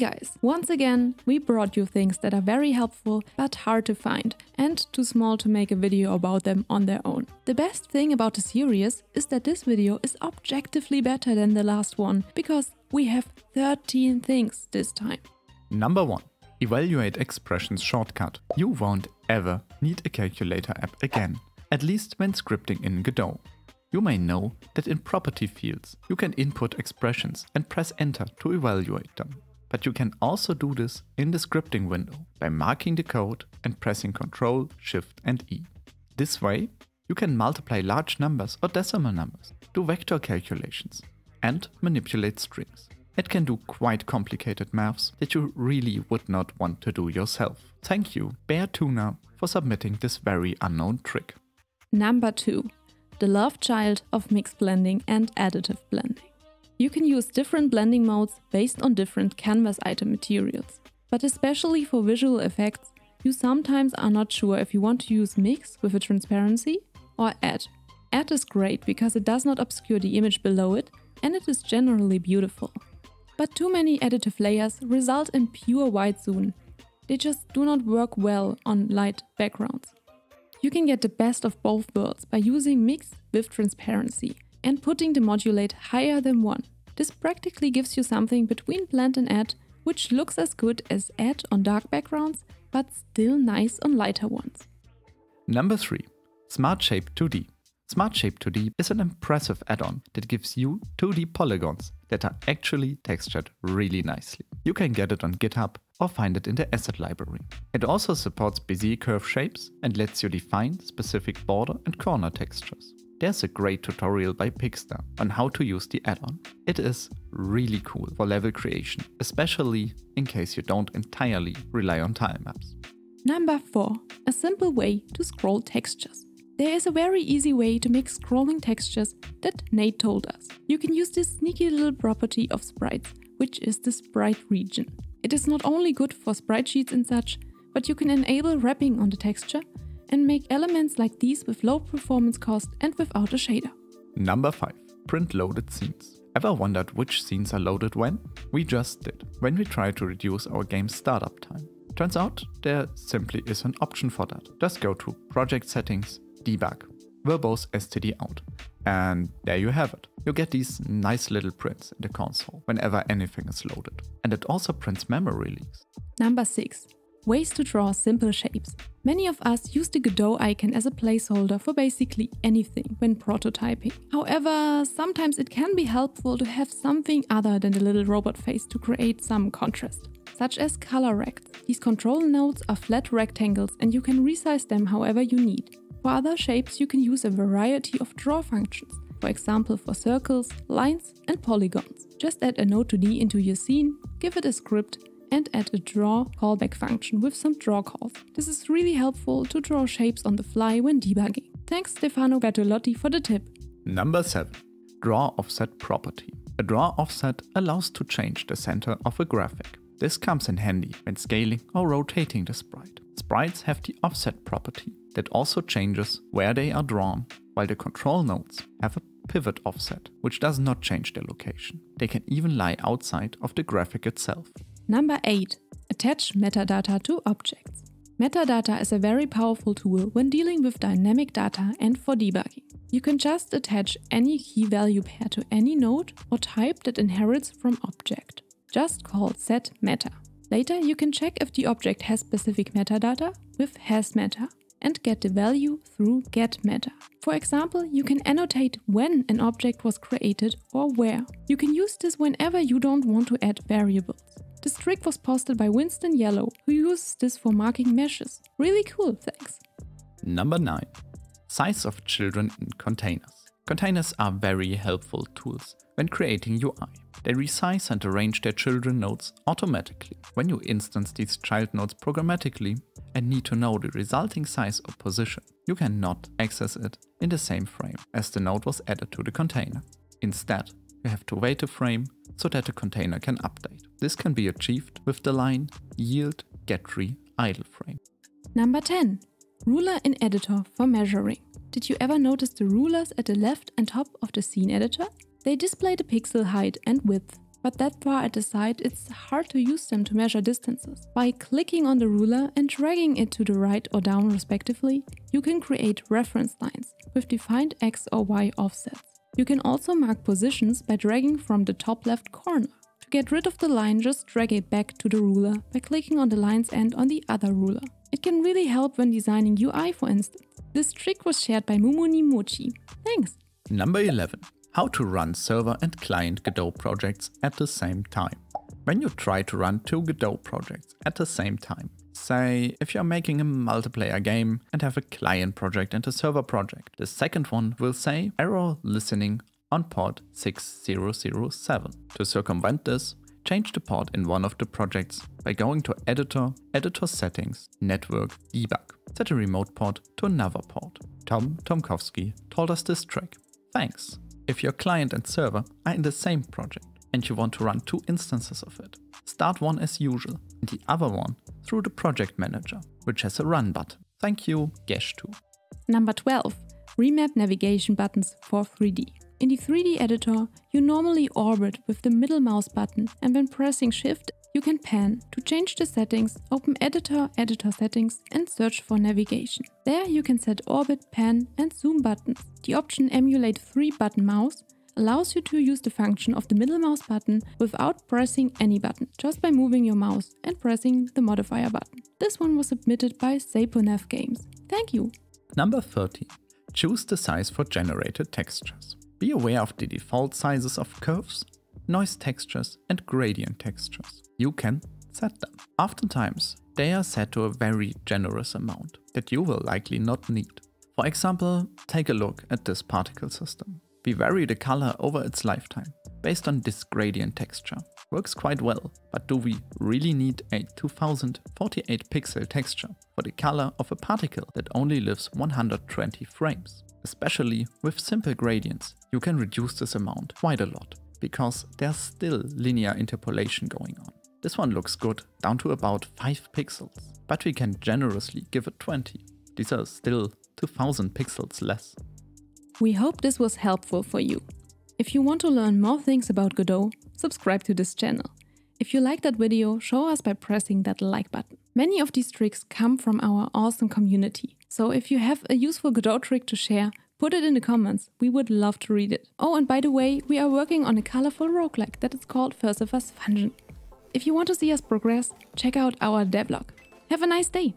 guys! Once again, we brought you things that are very helpful but hard to find and too small to make a video about them on their own. The best thing about the series is that this video is objectively better than the last one because we have 13 things this time. Number 1. Evaluate expressions shortcut. You won't ever need a calculator app again, at least when scripting in Godot. You may know that in property fields you can input expressions and press enter to evaluate them. But you can also do this in the scripting window by marking the code and pressing Ctrl, Shift and E. This way, you can multiply large numbers or decimal numbers, do vector calculations, and manipulate strings. It can do quite complicated maths that you really would not want to do yourself. Thank you, Bear Tuna, for submitting this very unknown trick. Number 2. The love child of mixed blending and additive blending. You can use different blending modes based on different canvas item materials. But especially for visual effects, you sometimes are not sure if you want to use mix with a transparency or add. Add is great because it does not obscure the image below it and it is generally beautiful. But too many additive layers result in pure white zoom. They just do not work well on light backgrounds. You can get the best of both worlds by using mix with transparency and putting the modulate higher than 1. This practically gives you something between blend and add, which looks as good as add on dark backgrounds, but still nice on lighter ones. Number 3. Smart Shape 2D. Smart Shape 2D is an impressive add-on that gives you 2D polygons that are actually textured really nicely. You can get it on GitHub or find it in the asset library. It also supports Bezier curve shapes and lets you define specific border and corner textures. There's a great tutorial by Picster on how to use the add-on. It is really cool for level creation, especially in case you don't entirely rely on tile maps. Number 4. A simple way to scroll textures. There is a very easy way to make scrolling textures that Nate told us. You can use this sneaky little property of sprites, which is the sprite region. It is not only good for sprite sheets and such, but you can enable wrapping on the texture and make elements like these with low performance cost and without a shader. Number 5. Print loaded scenes. Ever wondered which scenes are loaded when? We just did, when we tried to reduce our game's startup time. Turns out there simply is an option for that. Just go to Project Settings, Debug, verbose std out. And there you have it. You get these nice little prints in the console whenever anything is loaded. And it also prints memory leaks. Number 6. Ways to draw simple shapes. Many of us use the Godot icon as a placeholder for basically anything when prototyping. However, sometimes it can be helpful to have something other than the little robot face to create some contrast, such as color rects. These control nodes are flat rectangles and you can resize them however you need. For other shapes you can use a variety of draw functions, for example for circles, lines and polygons. Just add a node 2D into your scene, give it a script and add a draw callback function with some draw calls. This is really helpful to draw shapes on the fly when debugging. Thanks Stefano Bertolotti for the tip. Number 7. Draw Offset Property. A draw offset allows to change the center of a graphic. This comes in handy when scaling or rotating the sprite. Sprites have the offset property that also changes where they are drawn, while the control nodes have a pivot offset, which does not change their location. They can even lie outside of the graphic itself. Number 8. Attach metadata to objects. Metadata is a very powerful tool when dealing with dynamic data and for debugging. You can just attach any key value pair to any node or type that inherits from object. Just call set meta. Later you can check if the object has specific metadata with has meta and get the value through get meta. For example, you can annotate when an object was created or where. You can use this whenever you don't want to add variables. This trick was posted by Winston Yellow, who uses this for marking meshes. Really cool, thanks. Number 9. Size of children in containers. Containers are very helpful tools when creating UI. They resize and arrange their children nodes automatically. When you instance these child nodes programmatically and need to know the resulting size or position, you cannot access it in the same frame as the node was added to the container. Instead, you have to wait a frame so that the container can update. This can be achieved with the line yield gettree idle frame. Number 10. Ruler in editor for measuring. Did you ever notice the rulers at the left and top of the scene editor? They display the pixel height and width. but that far at the side it's hard to use them to measure distances. By clicking on the ruler and dragging it to the right or down respectively, you can create reference lines with defined x or y offsets. You can also mark positions by dragging from the top left corner. To get rid of the line, just drag it back to the ruler by clicking on the line's end on the other ruler. It can really help when designing UI for instance. This trick was shared by Mumuni Mochi. Thanks! Number 11. How to run server and client Godot projects at the same time. When you try to run two Godot projects at the same time, say if you're making a multiplayer game and have a client project and a server project, the second one will say error listening on port 6007. To circumvent this, change the port in one of the projects by going to Editor, Editor Settings, Network, Debug. Set a remote port to another port. Tom Tomkowski told us this trick. Thanks. If your client and server are in the same project and you want to run two instances of it, start one as usual and the other one through the project manager, which has a run button. Thank you, Gesh2. Number 12. Remap navigation buttons for 3D. In the 3D editor, you normally orbit with the middle mouse button and when pressing shift, you can pan. To change the settings, open Editor, Editor Settings and search for navigation. There you can set orbit, pan and zoom buttons. The option Emulate 3 button mouse allows you to use the function of the middle mouse button without pressing any button, just by moving your mouse and pressing the modifier button. This one was submitted by Saponev Games. Thank you! Number 30. Choose the size for generated textures. Be aware of the default sizes of curves, noise textures and gradient textures. You can set them. Oftentimes, they are set to a very generous amount that you will likely not need. For example, take a look at this particle system. We vary the color over its lifetime, based on this gradient texture. Works quite well, but do we really need a 2048 pixel texture for the color of a particle that only lives 120 frames? Especially with simple gradients, you can reduce this amount quite a lot, because there's still linear interpolation going on. This one looks good, down to about 5 pixels, but we can generously give it 20. These are still 2000 pixels less. We hope this was helpful for you. If you want to learn more things about Godot, subscribe to this channel. If you like that video, show us by pressing that like button. Many of these tricks come from our awesome community. So if you have a useful Godot trick to share, put it in the comments. We would love to read it. Oh, and by the way, we are working on a colorful roguelike that is called Us Fungeon. If you want to see us progress, check out our devlog. Have a nice day!